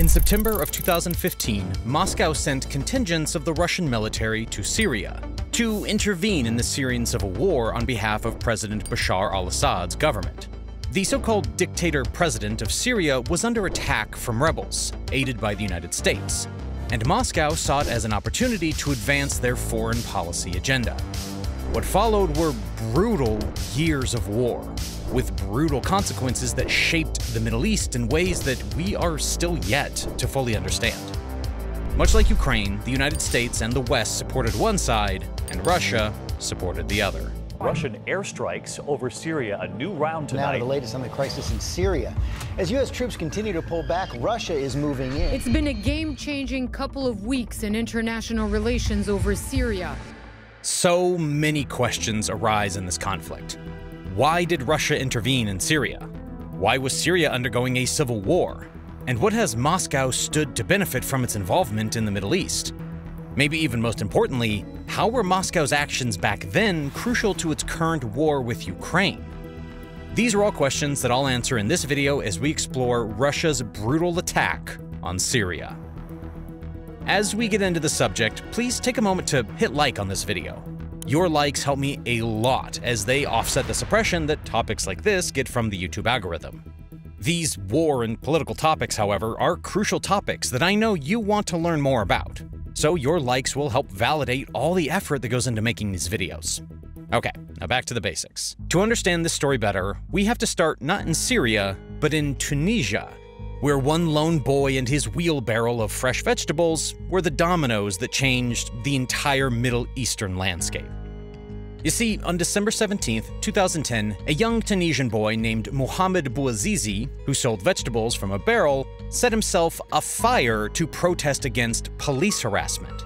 In September of 2015, Moscow sent contingents of the Russian military to Syria to intervene in the Syrian civil war on behalf of President Bashar al Assad's government. The so called dictator president of Syria was under attack from rebels, aided by the United States, and Moscow saw it as an opportunity to advance their foreign policy agenda. What followed were brutal years of war, with brutal consequences that shaped the Middle East in ways that we are still yet to fully understand. Much like Ukraine, the United States and the West supported one side, and Russia supported the other. Russian airstrikes over Syria, a new round tonight. Now, tonight. the latest on the crisis in Syria. As U.S. troops continue to pull back, Russia is moving in. It's been a game changing couple of weeks in international relations over Syria. So many questions arise in this conflict. Why did Russia intervene in Syria? Why was Syria undergoing a civil war? And what has Moscow stood to benefit from its involvement in the Middle East? Maybe even most importantly, how were Moscow's actions back then crucial to its current war with Ukraine? These are all questions that I'll answer in this video as we explore Russia's brutal attack on Syria. As we get into the subject, please take a moment to hit like on this video. Your likes help me a lot as they offset the suppression that topics like this get from the YouTube algorithm. These war and political topics, however, are crucial topics that I know you want to learn more about, so your likes will help validate all the effort that goes into making these videos. Okay, now back to the basics. To understand this story better, we have to start not in Syria, but in Tunisia, where one lone boy and his wheelbarrow of fresh vegetables were the dominoes that changed the entire Middle Eastern landscape. You see, on December 17, 2010, a young Tunisian boy named Mohamed Bouazizi, who sold vegetables from a barrel, set himself afire to protest against police harassment.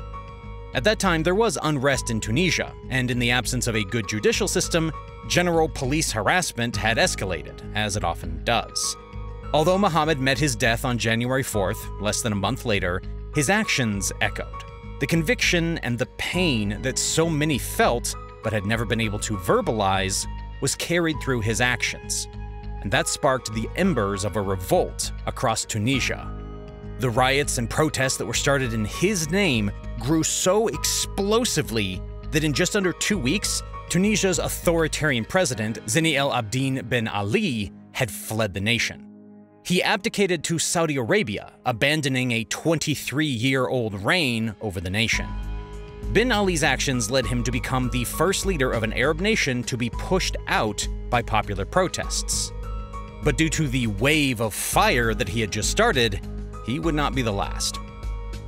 At that time, there was unrest in Tunisia, and in the absence of a good judicial system, general police harassment had escalated, as it often does. Although Mohammed met his death on January 4th, less than a month later, his actions echoed. The conviction and the pain that so many felt but had never been able to verbalize was carried through his actions. And that sparked the embers of a revolt across Tunisia. The riots and protests that were started in his name grew so explosively that in just under two weeks, Tunisia's authoritarian president, Zine El Abidine Ben Ali, had fled the nation. He abdicated to Saudi Arabia, abandoning a 23 year old reign over the nation. Ben Ali's actions led him to become the first leader of an Arab nation to be pushed out by popular protests. But due to the wave of fire that he had just started, he would not be the last.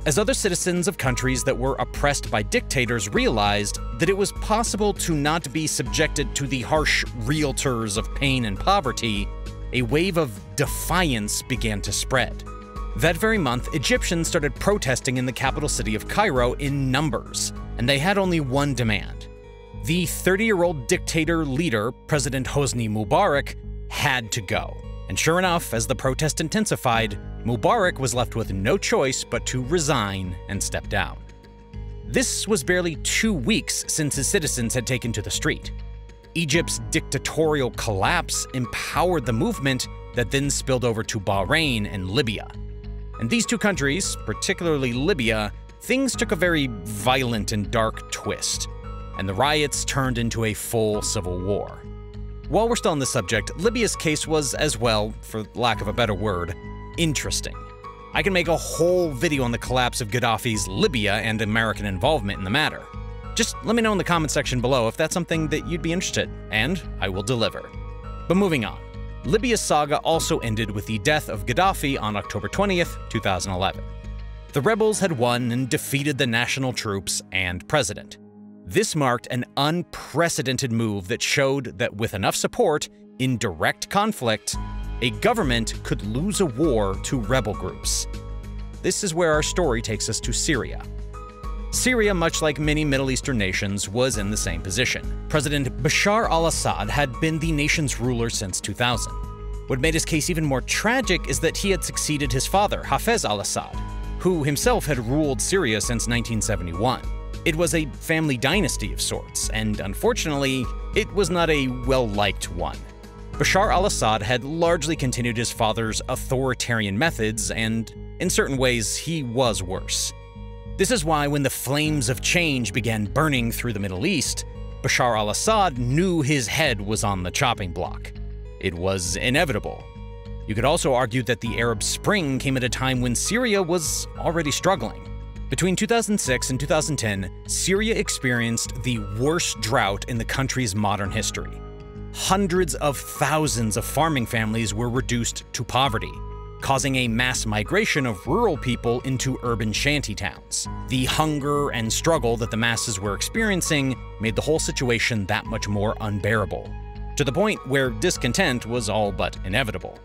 As other citizens of countries that were oppressed by dictators realized that it was possible to not be subjected to the harsh realtors of pain and poverty, a wave of defiance began to spread. That very month, Egyptians started protesting in the capital city of Cairo in numbers, and they had only one demand. The 30 year old dictator leader, President Hosni Mubarak, had to go. And sure enough, as the protest intensified, Mubarak was left with no choice but to resign and step down. This was barely two weeks since his citizens had taken to the street. Egypt's dictatorial collapse empowered the movement that then spilled over to Bahrain and Libya. In these two countries, particularly Libya, things took a very violent and dark twist, and the riots turned into a full civil war. While we're still on the subject, Libya's case was as well, for lack of a better word, interesting. I can make a whole video on the collapse of Gaddafi's Libya and American involvement in the matter. Just let me know in the comment section below if that's something that you'd be interested, and I will deliver. But moving on. Libya's saga also ended with the death of Gaddafi on October 20th, 2011. The rebels had won and defeated the national troops and president. This marked an unprecedented move that showed that with enough support, in direct conflict, a government could lose a war to rebel groups. This is where our story takes us to Syria. Syria, much like many Middle Eastern nations, was in the same position. President Bashar al Assad had been the nation's ruler since 2000. What made his case even more tragic is that he had succeeded his father, Hafez al Assad, who himself had ruled Syria since 1971. It was a family dynasty of sorts, and unfortunately, it was not a well liked one. Bashar al Assad had largely continued his father's authoritarian methods, and in certain ways, he was worse. This is why, when the flames of change began burning through the Middle East, Bashar al Assad knew his head was on the chopping block. It was inevitable. You could also argue that the Arab Spring came at a time when Syria was already struggling. Between 2006 and 2010, Syria experienced the worst drought in the country's modern history. Hundreds of thousands of farming families were reduced to poverty, causing a mass migration of rural people into urban shantytowns. The hunger and struggle that the masses were experiencing made the whole situation that much more unbearable, to the point where discontent was all but inevitable.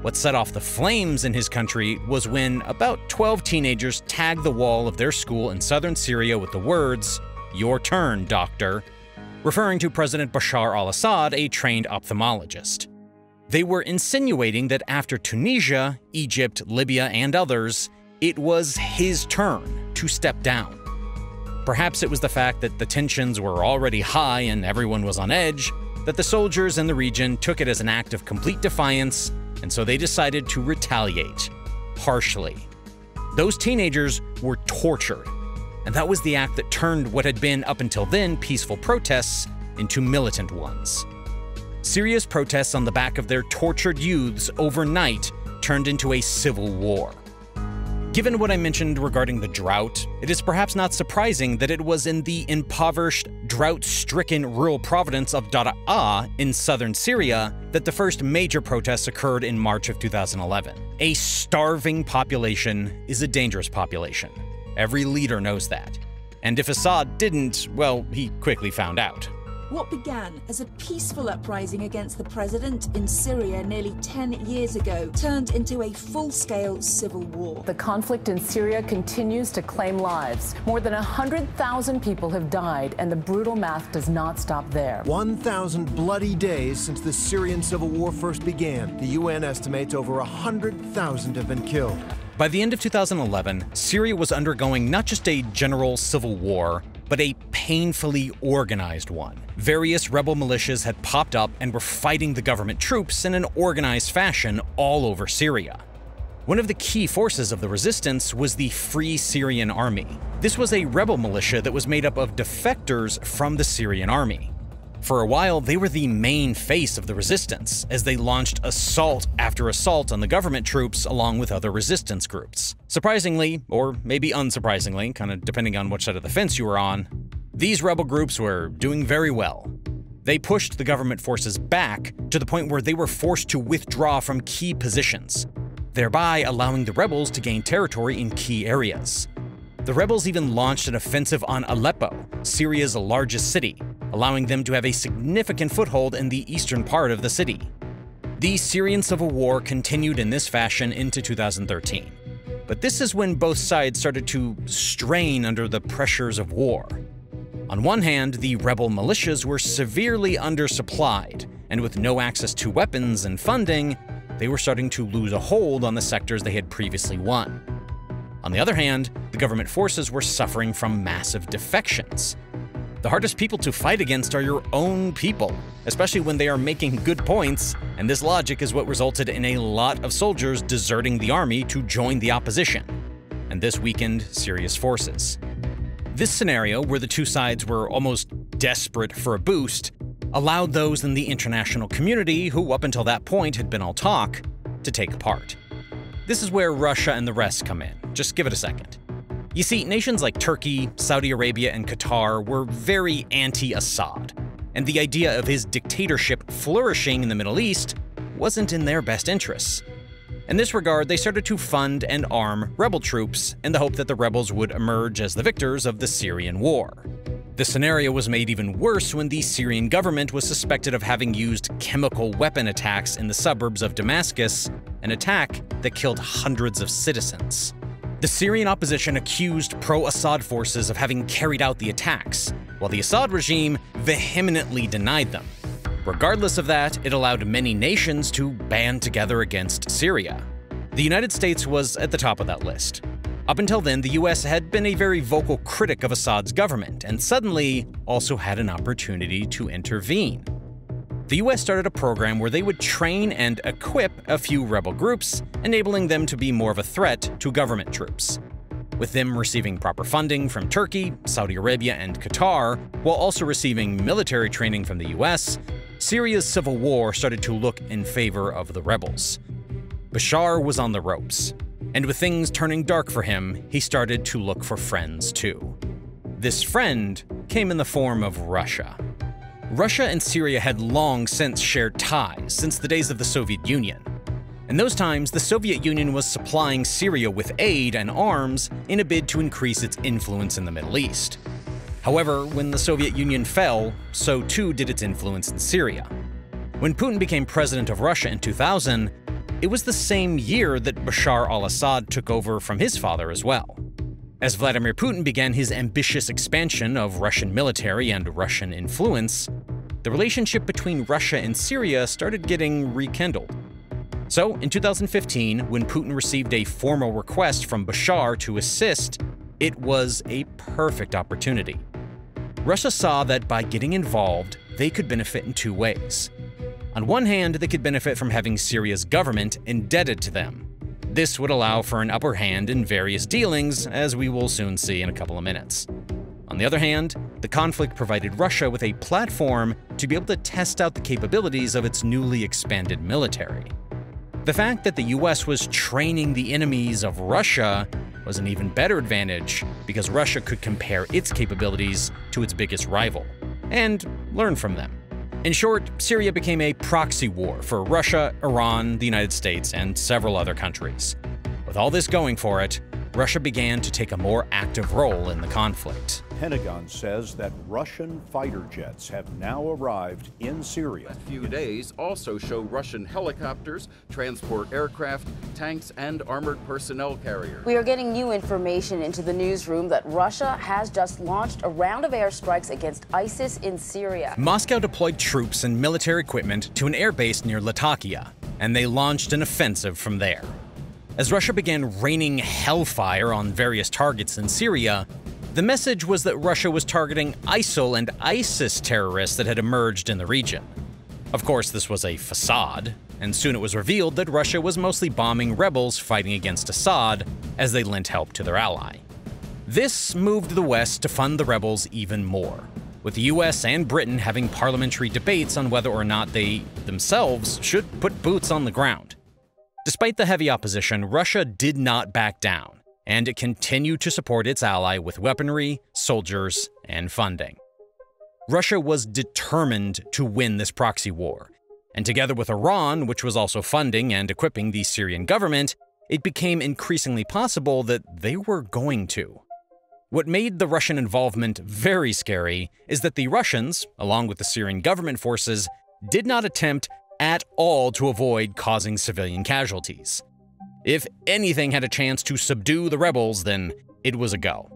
What set off the flames in his country was when about 12 teenagers tagged the wall of their school in southern Syria with the words, Your turn, doctor, referring to President Bashar al Assad, a trained ophthalmologist. They were insinuating that after Tunisia, Egypt, Libya, and others, it was his turn to step down. Perhaps it was the fact that the tensions were already high and everyone was on edge, that the soldiers in the region took it as an act of complete defiance, and so they decided to retaliate, harshly. Those teenagers were tortured, and that was the act that turned what had been, up until then, peaceful protests into militant ones. Syria's protests on the back of their tortured youths overnight turned into a civil war. Given what I mentioned regarding the drought, it is perhaps not surprising that it was in the impoverished, drought-stricken rural province of Daraa in southern Syria that the first major protests occurred in March of 2011. A starving population is a dangerous population. Every leader knows that. And if Assad didn't, well, he quickly found out. What began as a peaceful uprising against the president in Syria nearly 10 years ago turned into a full scale civil war. The conflict in Syria continues to claim lives. More than 100,000 people have died, and the brutal math does not stop there. 1,000 bloody days since the Syrian civil war first began. The UN estimates over 100,000 have been killed. By the end of 2011, Syria was undergoing not just a general civil war, but a painfully organized one. Various rebel militias had popped up and were fighting the government troops in an organized fashion all over Syria. One of the key forces of the resistance was the Free Syrian Army. This was a rebel militia that was made up of defectors from the Syrian army. For a while, they were the main face of the resistance, as they launched assault after assault on the government troops along with other resistance groups. Surprisingly, or maybe unsurprisingly, kind of depending on which side of the fence you were on, these rebel groups were doing very well. They pushed the government forces back to the point where they were forced to withdraw from key positions, thereby allowing the rebels to gain territory in key areas. The rebels even launched an offensive on Aleppo, Syria's largest city, allowing them to have a significant foothold in the eastern part of the city. The Syrian civil war continued in this fashion into 2013. But this is when both sides started to strain under the pressures of war. On one hand, the rebel militias were severely undersupplied, and with no access to weapons and funding, they were starting to lose a hold on the sectors they had previously won. On the other hand, the government forces were suffering from massive defections, the hardest people to fight against are your own people, especially when they are making good points, and this logic is what resulted in a lot of soldiers deserting the army to join the opposition, and this weakened Syria's forces. This scenario, where the two sides were almost desperate for a boost, allowed those in the international community, who up until that point had been all talk, to take part. This is where Russia and the rest come in. Just give it a second. You see, nations like Turkey, Saudi Arabia, and Qatar were very anti Assad, and the idea of his dictatorship flourishing in the Middle East wasn't in their best interests. In this regard, they started to fund and arm rebel troops in the hope that the rebels would emerge as the victors of the Syrian war. The scenario was made even worse when the Syrian government was suspected of having used chemical weapon attacks in the suburbs of Damascus, an attack that killed hundreds of citizens. The Syrian opposition accused pro-Assad forces of having carried out the attacks, while the Assad regime vehemently denied them. Regardless of that, it allowed many nations to band together against Syria. The United States was at the top of that list. Up until then, the US had been a very vocal critic of Assad's government, and suddenly also had an opportunity to intervene. The US started a program where they would train and equip a few rebel groups, enabling them to be more of a threat to government troops. With them receiving proper funding from Turkey, Saudi Arabia, and Qatar, while also receiving military training from the US, Syria's civil war started to look in favor of the rebels. Bashar was on the ropes, and with things turning dark for him, he started to look for friends too. This friend came in the form of Russia. Russia and Syria had long since shared ties since the days of the Soviet Union. In those times, the Soviet Union was supplying Syria with aid and arms in a bid to increase its influence in the Middle East. However, when the Soviet Union fell, so too did its influence in Syria. When Putin became president of Russia in 2000, it was the same year that Bashar al Assad took over from his father as well. As Vladimir Putin began his ambitious expansion of Russian military and Russian influence, the relationship between Russia and Syria started getting rekindled. So, in 2015, when Putin received a formal request from Bashar to assist, it was a perfect opportunity. Russia saw that by getting involved, they could benefit in two ways. On one hand, they could benefit from having Syria's government indebted to them. This would allow for an upper hand in various dealings, as we will soon see in a couple of minutes. On the other hand, the conflict provided Russia with a platform to be able to test out the capabilities of its newly expanded military. The fact that the US was training the enemies of Russia was an even better advantage because Russia could compare its capabilities to its biggest rival and learn from them. In short, Syria became a proxy war for Russia, Iran, the United States, and several other countries. With all this going for it, Russia began to take a more active role in the conflict. Pentagon says that Russian fighter jets have now arrived in Syria. A few days also show Russian helicopters, transport aircraft, tanks, and armored personnel carriers. We are getting new information into the newsroom that Russia has just launched a round of airstrikes against ISIS in Syria. Moscow deployed troops and military equipment to an airbase near Latakia, and they launched an offensive from there. As Russia began raining hellfire on various targets in Syria, the message was that Russia was targeting ISIL and ISIS terrorists that had emerged in the region. Of course, this was a facade, and soon it was revealed that Russia was mostly bombing rebels fighting against Assad as they lent help to their ally. This moved the West to fund the rebels even more, with the US and Britain having parliamentary debates on whether or not they themselves should put boots on the ground. Despite the heavy opposition, Russia did not back down and it continued to support its ally with weaponry, soldiers, and funding. Russia was determined to win this proxy war, and together with Iran, which was also funding and equipping the Syrian government, it became increasingly possible that they were going to. What made the Russian involvement very scary is that the Russians, along with the Syrian government forces, did not attempt at all to avoid causing civilian casualties. If anything had a chance to subdue the rebels, then it was a go.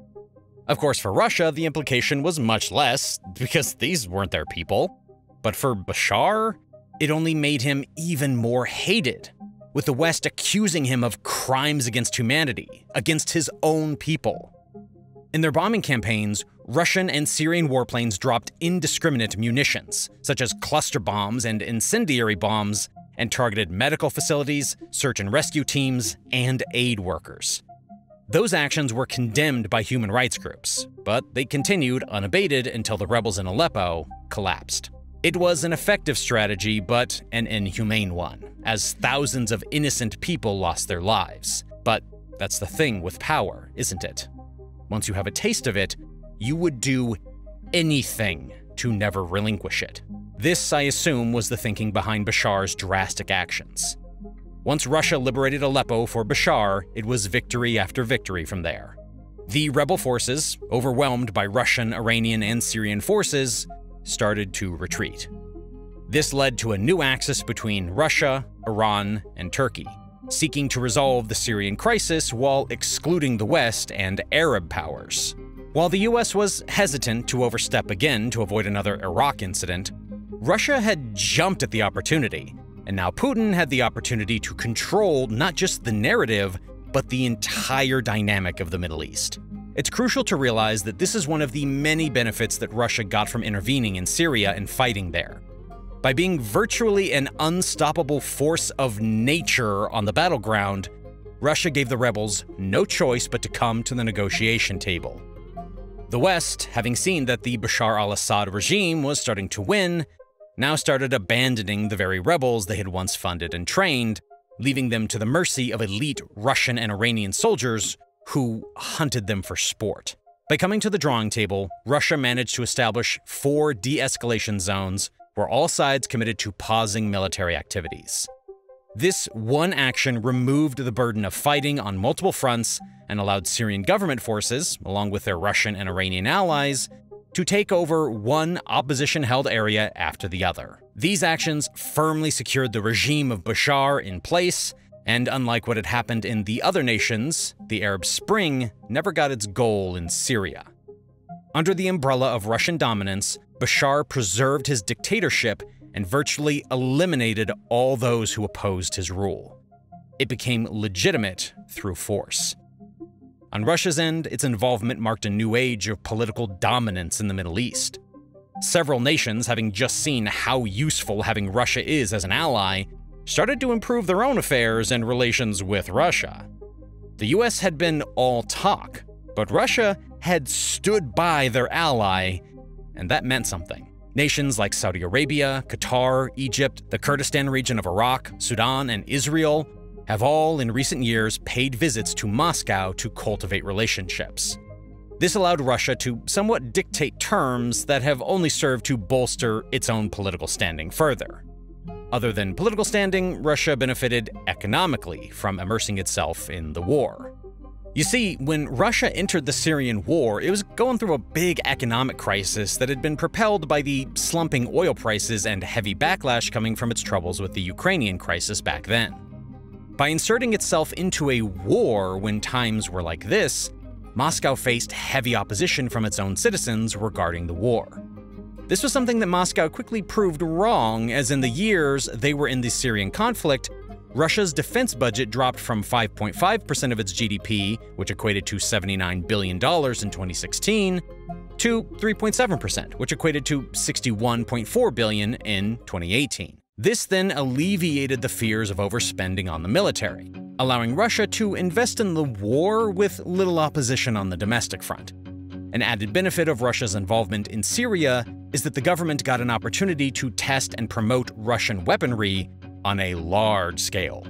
Of course, for Russia, the implication was much less, because these weren't their people. But for Bashar, it only made him even more hated, with the West accusing him of crimes against humanity, against his own people. In their bombing campaigns, Russian and Syrian warplanes dropped indiscriminate munitions, such as cluster bombs and incendiary bombs, and targeted medical facilities, search and rescue teams, and aid workers. Those actions were condemned by human rights groups, but they continued unabated until the rebels in Aleppo collapsed. It was an effective strategy, but an inhumane one, as thousands of innocent people lost their lives. But that's the thing with power, isn't it? Once you have a taste of it, you would do anything to never relinquish it. This, I assume, was the thinking behind Bashar's drastic actions. Once Russia liberated Aleppo for Bashar, it was victory after victory from there. The rebel forces, overwhelmed by Russian, Iranian, and Syrian forces, started to retreat. This led to a new axis between Russia, Iran, and Turkey, seeking to resolve the Syrian crisis while excluding the West and Arab powers. While the US was hesitant to overstep again to avoid another Iraq incident, Russia had jumped at the opportunity, and now Putin had the opportunity to control not just the narrative, but the entire dynamic of the Middle East. It's crucial to realize that this is one of the many benefits that Russia got from intervening in Syria and fighting there. By being virtually an unstoppable force of nature on the battleground, Russia gave the rebels no choice but to come to the negotiation table. The West, having seen that the Bashar al Assad regime was starting to win, now started abandoning the very rebels they had once funded and trained, leaving them to the mercy of elite Russian and Iranian soldiers who hunted them for sport. By coming to the drawing table, Russia managed to establish four de escalation zones where all sides committed to pausing military activities. This one action removed the burden of fighting on multiple fronts and allowed Syrian government forces, along with their Russian and Iranian allies, to take over one opposition held area after the other. These actions firmly secured the regime of Bashar in place, and unlike what had happened in the other nations, the Arab Spring never got its goal in Syria. Under the umbrella of Russian dominance, Bashar preserved his dictatorship and virtually eliminated all those who opposed his rule. It became legitimate through force. On Russia's end, its involvement marked a new age of political dominance in the Middle East. Several nations, having just seen how useful having Russia is as an ally, started to improve their own affairs and relations with Russia. The US had been all talk, but Russia had stood by their ally, and that meant something. Nations like Saudi Arabia, Qatar, Egypt, the Kurdistan region of Iraq, Sudan, and Israel have all in recent years paid visits to Moscow to cultivate relationships. This allowed Russia to somewhat dictate terms that have only served to bolster its own political standing further. Other than political standing, Russia benefited economically from immersing itself in the war. You see, when Russia entered the Syrian war, it was going through a big economic crisis that had been propelled by the slumping oil prices and heavy backlash coming from its troubles with the Ukrainian crisis back then. By inserting itself into a war when times were like this, Moscow faced heavy opposition from its own citizens regarding the war. This was something that Moscow quickly proved wrong, as in the years they were in the Syrian conflict, Russia's defense budget dropped from 5.5% of its GDP, which equated to $79 billion in 2016, to 3.7%, which equated to 61.4 billion in 2018. This then alleviated the fears of overspending on the military, allowing Russia to invest in the war with little opposition on the domestic front. An added benefit of Russia's involvement in Syria is that the government got an opportunity to test and promote Russian weaponry on a large scale.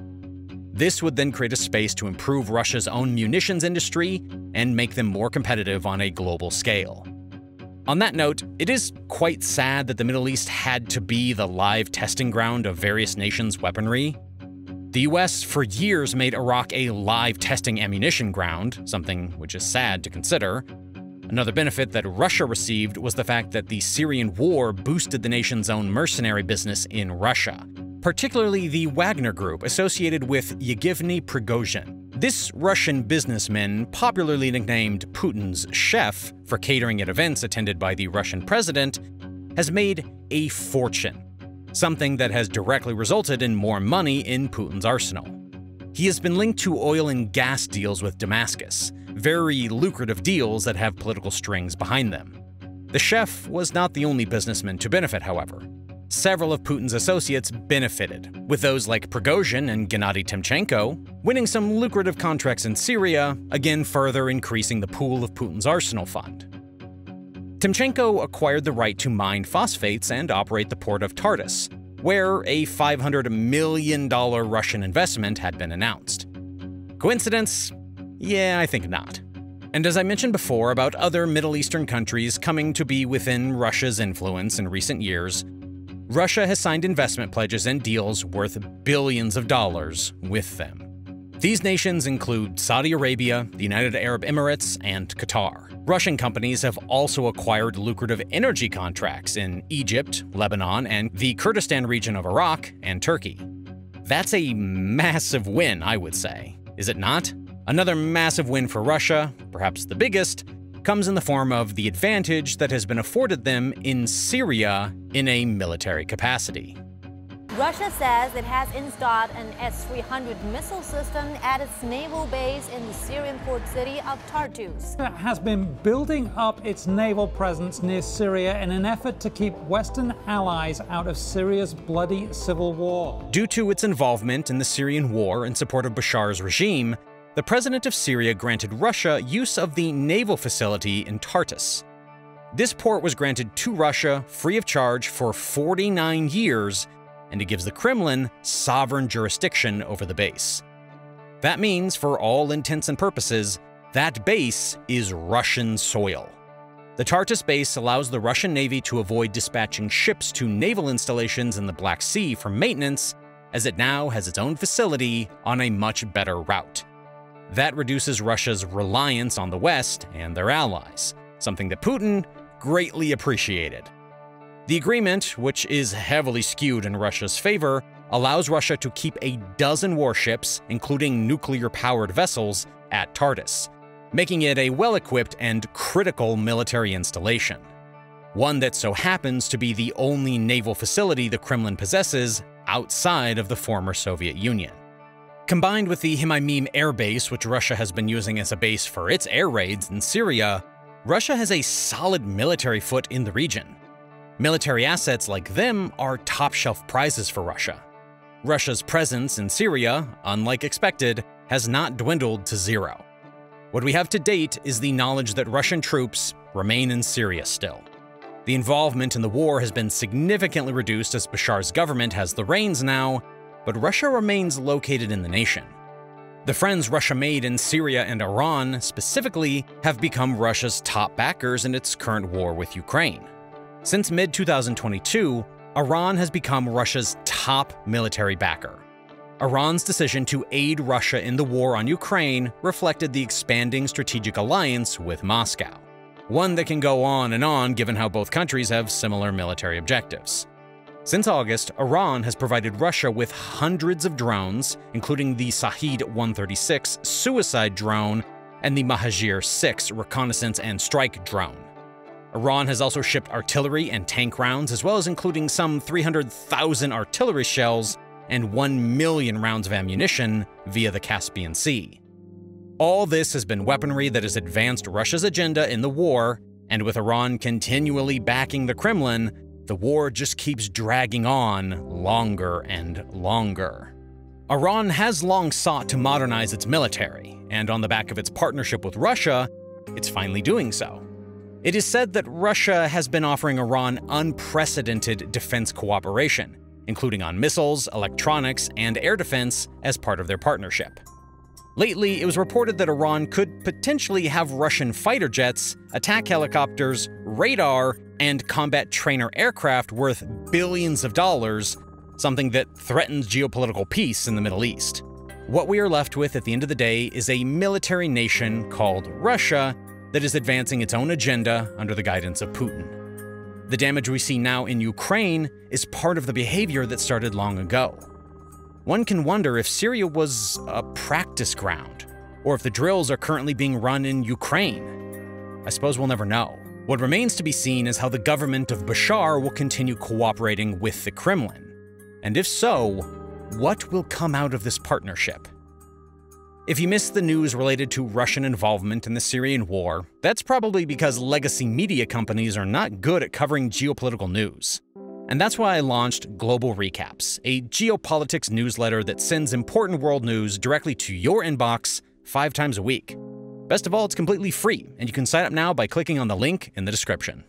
This would then create a space to improve Russia's own munitions industry and make them more competitive on a global scale. On that note, it is quite sad that the Middle East had to be the live testing ground of various nations' weaponry. The US for years made Iraq a live testing ammunition ground, something which is sad to consider. Another benefit that Russia received was the fact that the Syrian war boosted the nation's own mercenary business in Russia, particularly the Wagner Group associated with Yevgeny Prigozhin. This Russian businessman, popularly nicknamed Putin's chef for catering at events attended by the Russian president, has made a fortune, something that has directly resulted in more money in Putin's arsenal. He has been linked to oil and gas deals with Damascus, very lucrative deals that have political strings behind them. The chef was not the only businessman to benefit, however several of Putin's associates benefited, with those like Prigozhin and Gennady Timchenko winning some lucrative contracts in Syria, again further increasing the pool of Putin's arsenal fund. Timchenko acquired the right to mine phosphates and operate the port of Tartus, where a $500 million Russian investment had been announced. Coincidence? Yeah, I think not. And as I mentioned before about other Middle Eastern countries coming to be within Russia's influence in recent years, Russia has signed investment pledges and deals worth billions of dollars with them. These nations include Saudi Arabia, the United Arab Emirates, and Qatar. Russian companies have also acquired lucrative energy contracts in Egypt, Lebanon, and the Kurdistan region of Iraq and Turkey. That's a massive win, I would say. Is it not? Another massive win for Russia, perhaps the biggest, comes in the form of the advantage that has been afforded them in Syria in a military capacity. Russia says it has installed an S-300 missile system at its naval base in the Syrian port city of Tartus. It has been building up its naval presence near Syria in an effort to keep Western allies out of Syria's bloody civil war. Due to its involvement in the Syrian war in support of Bashar's regime, the president of Syria granted Russia use of the naval facility in Tartus. This port was granted to Russia free of charge for 49 years, and it gives the Kremlin sovereign jurisdiction over the base. That means, for all intents and purposes, that base is Russian soil. The Tartus base allows the Russian Navy to avoid dispatching ships to naval installations in the Black Sea for maintenance, as it now has its own facility on a much better route. That reduces Russia's reliance on the West and their allies, something that Putin greatly appreciated. The agreement, which is heavily skewed in Russia's favor, allows Russia to keep a dozen warships, including nuclear powered vessels, at Tartus, making it a well equipped and critical military installation. One that so happens to be the only naval facility the Kremlin possesses outside of the former Soviet Union. Combined with the Hmeimim air base, which Russia has been using as a base for its air raids in Syria, Russia has a solid military foot in the region. Military assets like them are top shelf prizes for Russia. Russia's presence in Syria, unlike expected, has not dwindled to zero. What we have to date is the knowledge that Russian troops remain in Syria still. The involvement in the war has been significantly reduced as Bashar's government has the reins now, but Russia remains located in the nation. The friends Russia made in Syria and Iran, specifically, have become Russia's top backers in its current war with Ukraine. Since mid 2022, Iran has become Russia's top military backer. Iran's decision to aid Russia in the war on Ukraine reflected the expanding strategic alliance with Moscow. One that can go on and on given how both countries have similar military objectives. Since August, Iran has provided Russia with hundreds of drones, including the Shahed 136 suicide drone and the Mohajer 6 reconnaissance and strike drone. Iran has also shipped artillery and tank rounds, as well as including some 300,000 artillery shells and 1 million rounds of ammunition via the Caspian Sea. All this has been weaponry that has advanced Russia's agenda in the war, and with Iran continually backing the Kremlin, the war just keeps dragging on longer and longer. Iran has long sought to modernize its military, and on the back of its partnership with Russia, it's finally doing so. It is said that Russia has been offering Iran unprecedented defense cooperation, including on missiles, electronics, and air defense as part of their partnership. Lately, it was reported that Iran could potentially have Russian fighter jets, attack helicopters, radar, and combat trainer aircraft worth billions of dollars, something that threatens geopolitical peace in the Middle East. What we are left with at the end of the day is a military nation called Russia that is advancing its own agenda under the guidance of Putin. The damage we see now in Ukraine is part of the behavior that started long ago. One can wonder if Syria was a practice ground, or if the drills are currently being run in Ukraine. I suppose we'll never know. What remains to be seen is how the government of Bashar will continue cooperating with the Kremlin. And if so, what will come out of this partnership? If you missed the news related to Russian involvement in the Syrian war, that's probably because legacy media companies are not good at covering geopolitical news. And that's why I launched Global Recaps, a geopolitics newsletter that sends important world news directly to your inbox five times a week. Best of all, it's completely free, and you can sign up now by clicking on the link in the description.